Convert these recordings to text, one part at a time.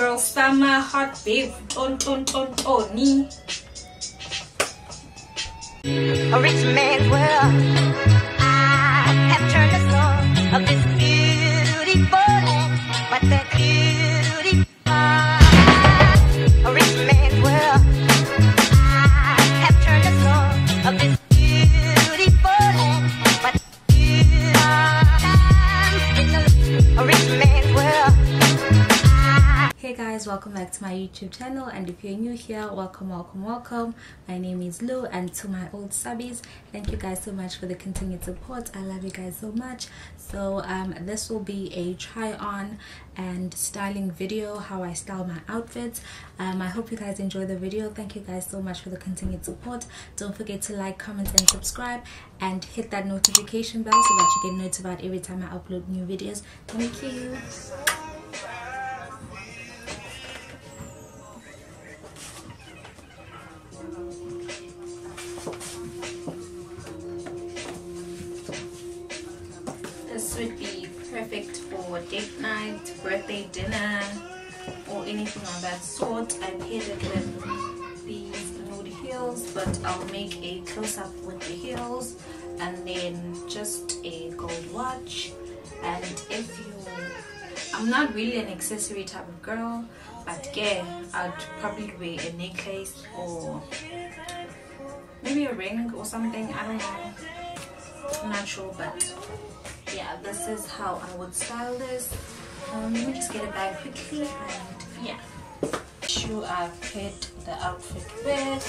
girl summer, hot babe, ton ton ton tony. a rich man's world. Welcome back to my YouTube channel and if you're new here, welcome, welcome, welcome. My name is Lhuw and to my old subbies, thank you guys so much for the continued support. I love you guys so much. So um, this will be a try on and styling video, how I style my outfits. Um, I hope you guys enjoy the video. Thank you guys so much for the continued support. Don't forget to like, comment and subscribe and hit that notification bell so that you get notified every time I upload new videos. Thank you. For date night, birthday dinner, or anything of that sort. I paired it with these nude heels, but I'll make a close-up with the heels and then just a gold watch. And if you, I'm not really an accessory type of girl, but yeah, I'd probably wear a necklace or maybe a ring or something. I don't know. I'm not sure, but this is how i would style this. Um, let me just get it back quickly and yeah. shoe I've paired the outfit with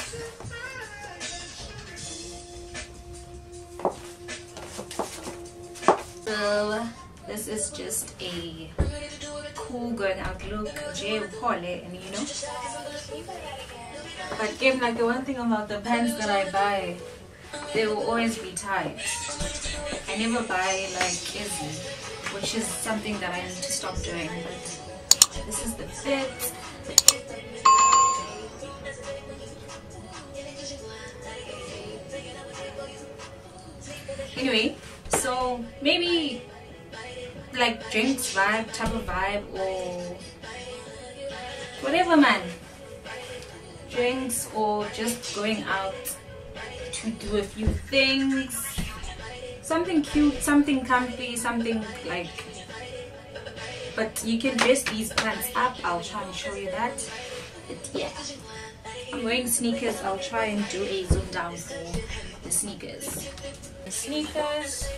so this is just a cool going out look Jay and you know. But game like the one thing about the pants that i buy they will always be tight I never buy like Izzy, which is something that I need to stop doing. But this is the fit. Anyway, so maybe like drinks vibe, type of vibe, or whatever, man. Drinks or just going out to do a few things. Something cute something comfy something like but you can dress these pants up. I'll try and show you that. But yeah. I'm wearing sneakers. I'll try and do a zoom down for the sneakers. The sneakers.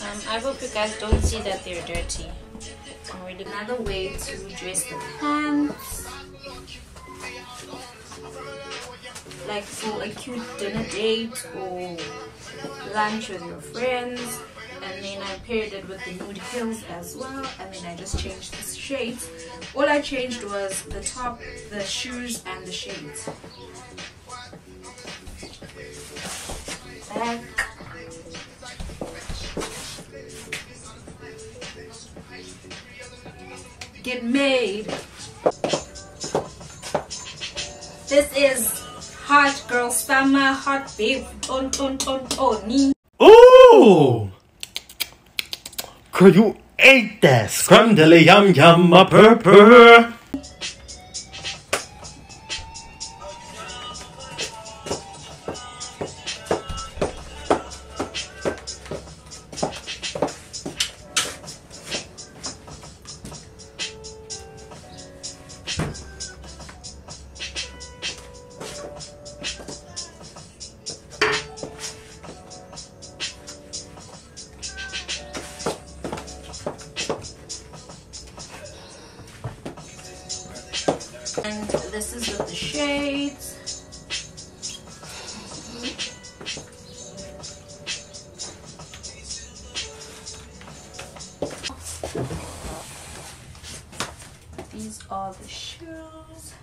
Um, I hope you guys don't see that they're dirty. I'm another way to dress the pants. like for a cute dinner date or lunch with your friends. And then I paired it with the nude heels as well. And then I just changed the shades. All I changed was the top the shoes and the shades. Back get made this is hot girl summer, hot beef. Ooh! Girl, you ate that scrumdiddly yum yum a purr purr. Are the shoes.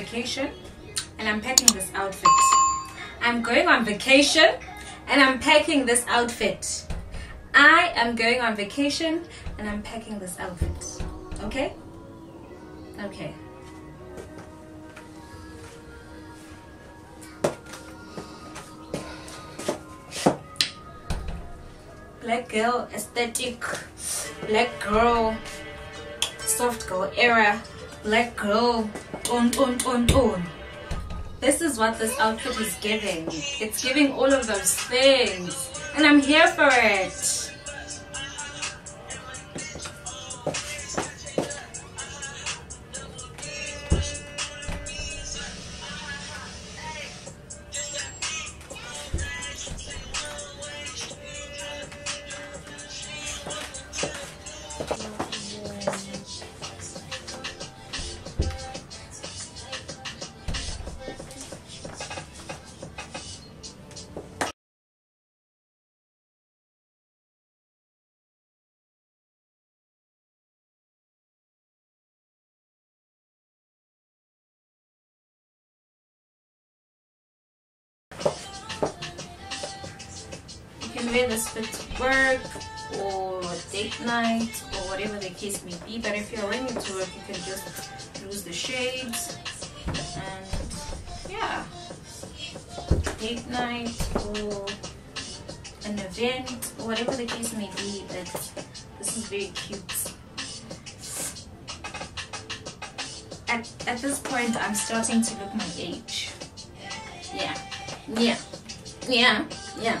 Vacation and I'm packing this outfit. I'm going on vacation and I'm packing this outfit. I am going on vacation and I'm packing this outfit. Okay? Okay. Black girl aesthetic, black girl, soft girl era, black girl, on, on, on, on. This is what this outfit is giving. It's giving all of those things. And I'm here for it. Wear this fit to work or date night or whatever the case may be. But if you're it to work, you can just use the shades and yeah, date night or an event or whatever the case may be. But this is very cute. At, at this point, I'm starting to look my age. Yeah, yeah, yeah, yeah,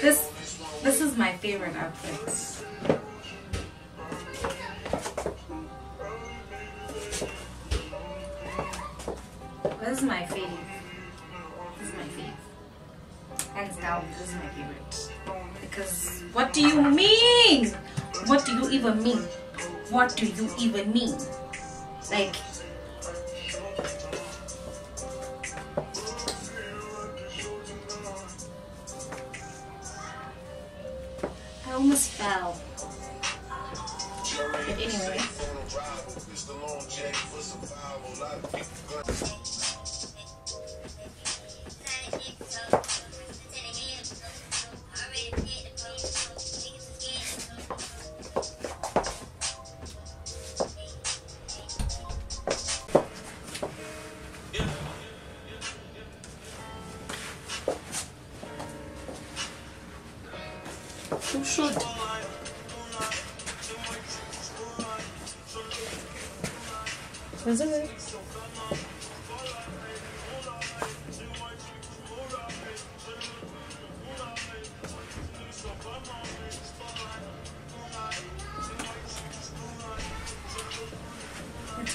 This this is my favorite outfit. This is my favorite. This is my favorite. Hands down, this is my favorite. Because what do you mean? What do you even mean? What do you even mean? Like Fell. But anyway. Who should? Isn't it?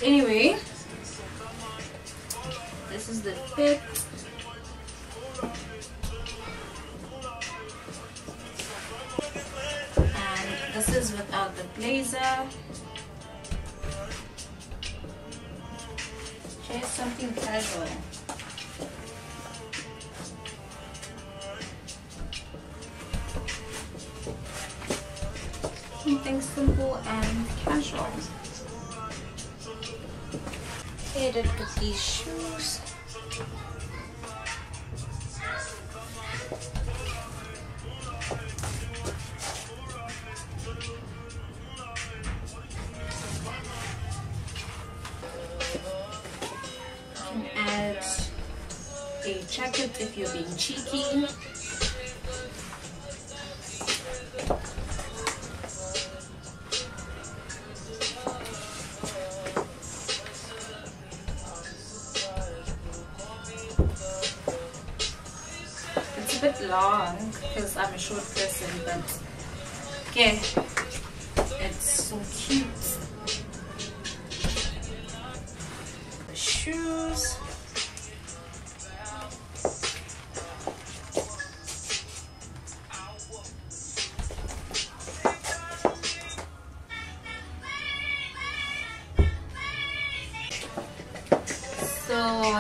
Anyway, this is the fit. Something simple and casual. It with these shoes. add a jacket if you're being cheeky. Bit long because I'm a short person, but yeah,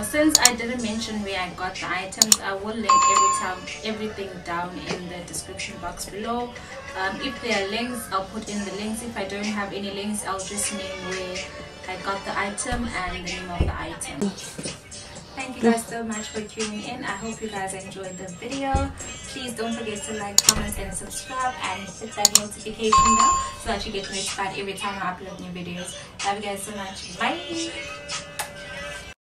since i didn't mention where i got the items i will link every time everything down in the description box below. Um, if there are links i'll put in the links. If i don't have any links i'll just name where i got the item and the name of the item. Thank you guys so much for tuning in. I hope you guys enjoyed the video. Please don't forget to like comment and subscribe and hit that notification bell so that you get notified every time i upload new videos. Love you guys so much. Bye